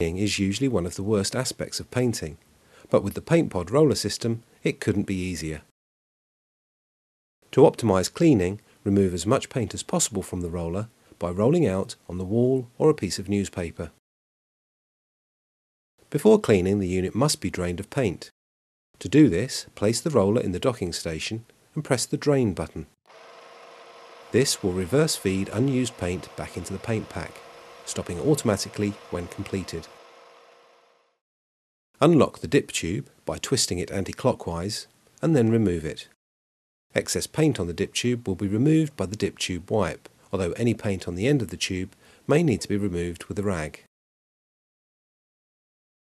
is usually one of the worst aspects of painting, but with the PaintPod roller system, it couldn't be easier. To optimise cleaning, remove as much paint as possible from the roller by rolling out on the wall or a piece of newspaper. Before cleaning, the unit must be drained of paint. To do this, place the roller in the docking station and press the drain button. This will reverse feed unused paint back into the paint pack, stopping automatically when completed. Unlock the dip tube by twisting it anti-clockwise and then remove it. Excess paint on the dip tube will be removed by the dip tube wipe, although any paint on the end of the tube may need to be removed with a rag.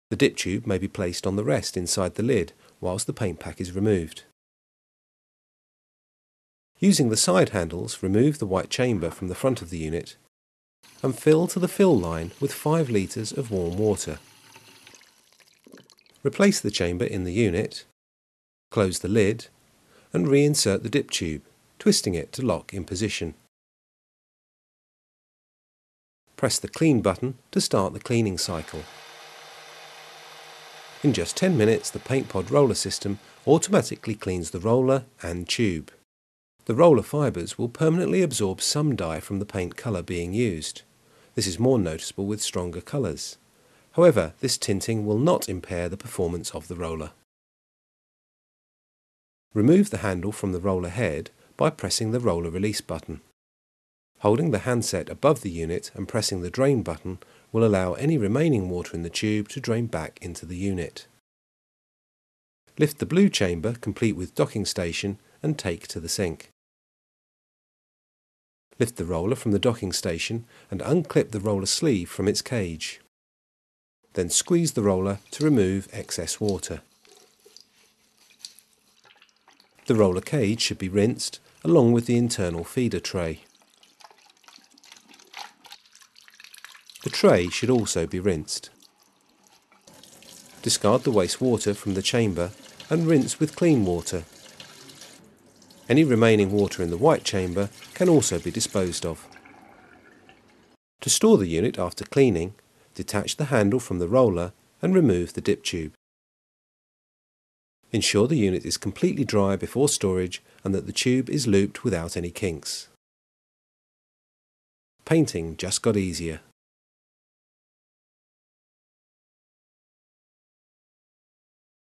The dip tube may be placed on the rest inside the lid whilst the paint pack is removed. Using the side handles, remove the white chamber from the front of the unit and fill to the fill line with 5 litres of warm water. Replace the chamber in the unit, close the lid and reinsert the dip tube, twisting it to lock in position. Press the clean button to start the cleaning cycle. In just 10 minutes the PaintPod roller system automatically cleans the roller and tube. The roller fibres will permanently absorb some dye from the paint colour being used. This is more noticeable with stronger colours. However, this tinting will not impair the performance of the roller. Remove the handle from the roller head by pressing the roller release button. Holding the handset above the unit and pressing the drain button will allow any remaining water in the tube to drain back into the unit. Lift the blue chamber complete with docking station and take to the sink. Lift the roller from the docking station and unclip the roller sleeve from its cage. Then squeeze the roller to remove excess water. The roller cage should be rinsed along with the internal feeder tray. The tray should also be rinsed. Discard the waste water from the chamber and rinse with clean water. Any remaining water in the white chamber can also be disposed of. To store the unit after cleaning, detach the handle from the roller and remove the dip tube. Ensure the unit is completely dry before storage and that the tube is looped without any kinks. Painting just got easier.